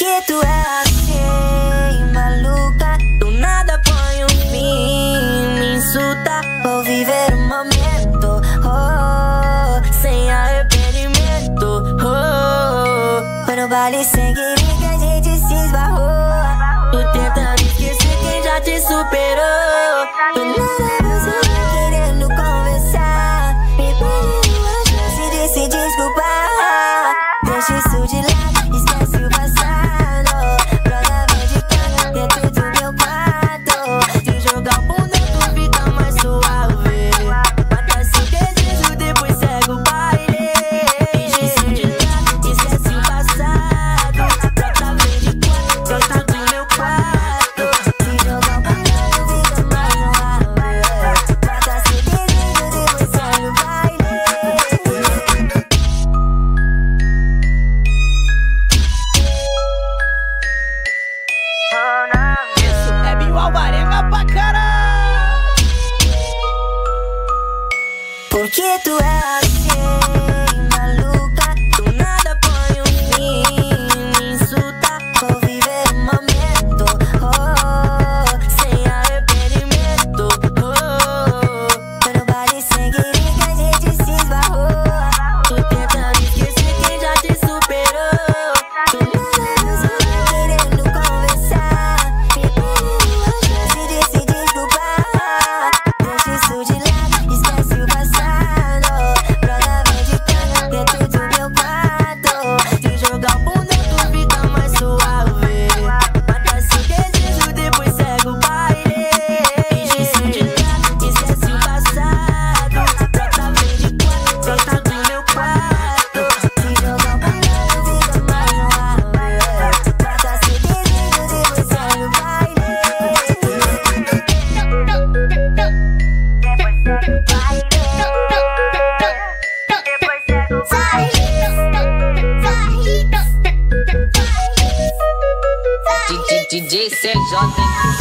que tu é assim, maluca? Do nada põe um fim, me insulta. Vou viver um momento, oh, sem arrependimento, oh, oh, oh. Para o seguir. DJ CJ.